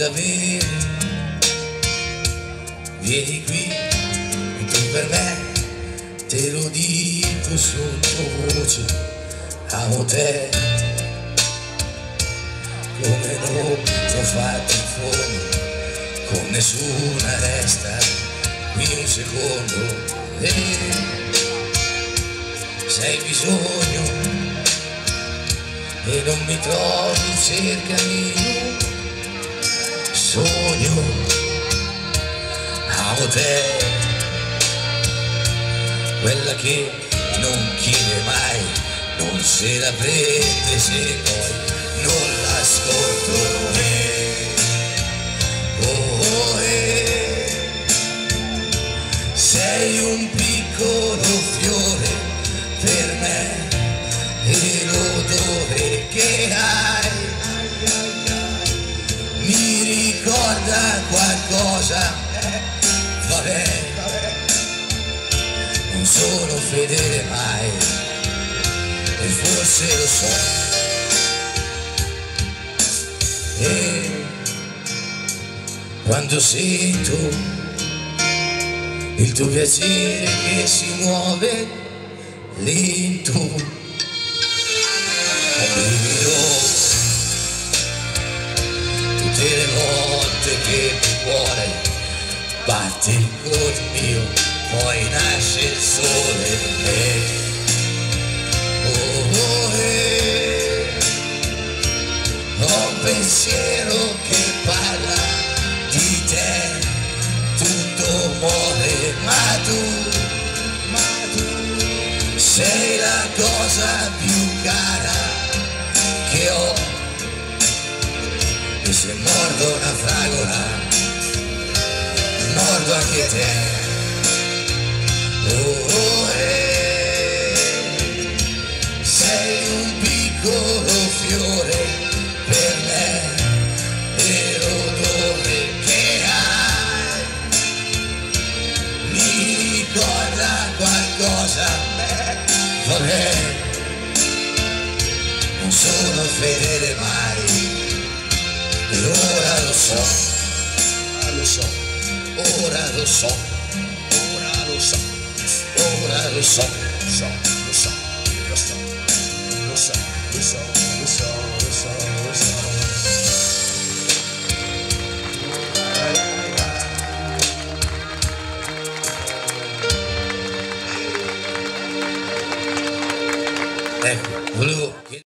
davvero vieni qui tu per me te lo dico sottovoce amo te. Come non l'ho fatto in fondo con nessuna resta qui un secondo e sei bisogno e non mi trovi cercami sogno, amo te, quella che non chiede mai, non se la prende se poi non l'ascolto. Eh, oh, oh, eh. Sei un piccolo fiore per me e l'odore che hai mi ricorda qualcosa, vabbè, non sono fedele mai. E forse lo so. E quando sento il tuo piacere che si muove lento, le volte che il cuore batte il mio, poi nasce il sole e oh, oh, eh. ho un pensiero che parla di te, tutto muore, ma tu, ma tu sei la cosa più cara mordo una fragola, mordo anche te. Oh, oh, eh. Sei un piccolo fiore per me e l'odore che hai mi ricorda qualcosa, vabbè, non sono fedele mai e ora lo so, ora lo so, ora lo so, ora lo so, ora lo so, so, lo so, lo so, lo so, lo so, lo so, lo